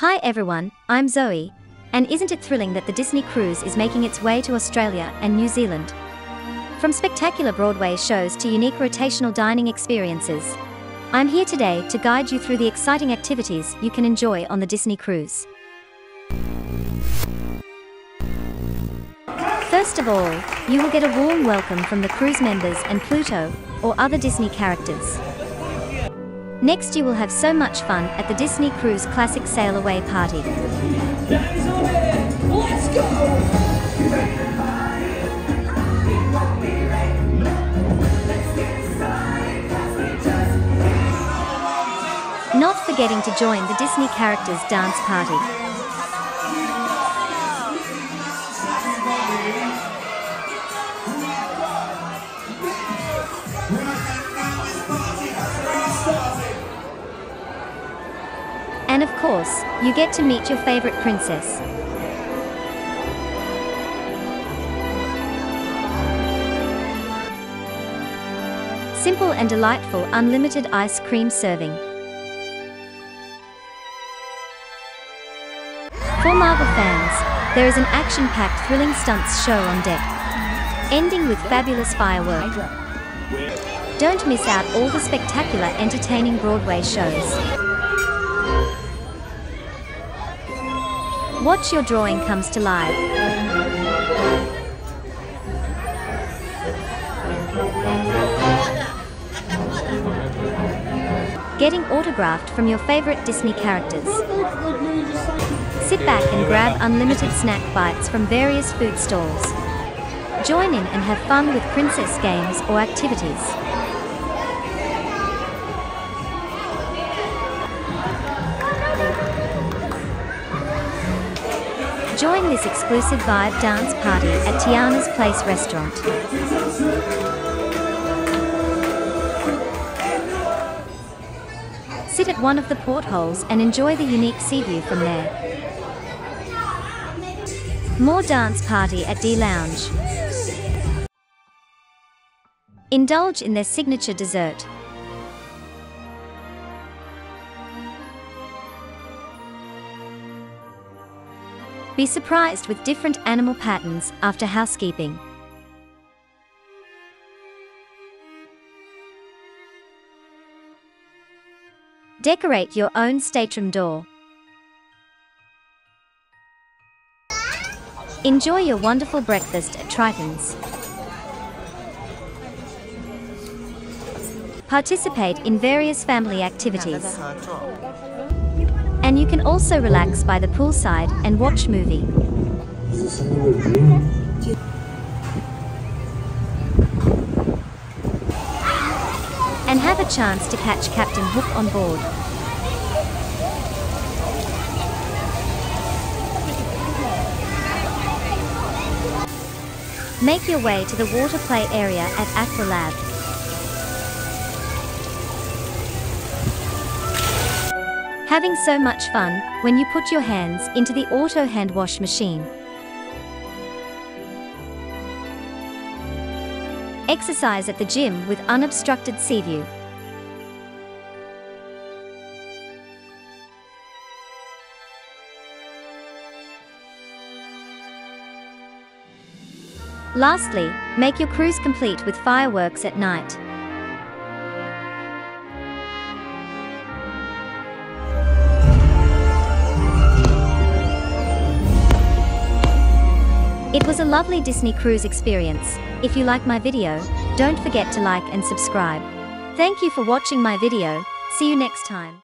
Hi everyone, I'm Zoe. And isn't it thrilling that the Disney Cruise is making its way to Australia and New Zealand? From spectacular Broadway shows to unique rotational dining experiences. I'm here today to guide you through the exciting activities you can enjoy on the Disney Cruise. First of all, you will get a warm welcome from the cruise members and Pluto, or other Disney characters. Next you will have so much fun at the Disney Cruise Classic Sail Away Party. Not forgetting to join the Disney Characters Dance Party. Course, you get to meet your favorite princess. Simple and delightful unlimited ice cream serving. For Marvel fans, there is an action-packed thrilling stunts show on deck, ending with fabulous fireworks. Don't miss out all the spectacular entertaining Broadway shows. Watch your drawing comes to life. Getting autographed from your favorite Disney characters. Sit back and grab unlimited snack bites from various food stalls. Join in and have fun with princess games or activities. Join this exclusive vibe dance party at Tiana's Place restaurant. Sit at one of the portholes and enjoy the unique sea view from there. More dance party at D Lounge. Indulge in their signature dessert. Be surprised with different animal patterns after housekeeping. Decorate your own stateroom door. Enjoy your wonderful breakfast at Triton's. Participate in various family activities. And you can also relax by the poolside and watch movie. And have a chance to catch Captain Hook on board. Make your way to the water play area at Aqualab. Having so much fun when you put your hands into the auto hand wash machine. Exercise at the gym with unobstructed sea view. Lastly, make your cruise complete with fireworks at night. It was a lovely Disney cruise experience. If you like my video, don't forget to like and subscribe. Thank you for watching my video. See you next time.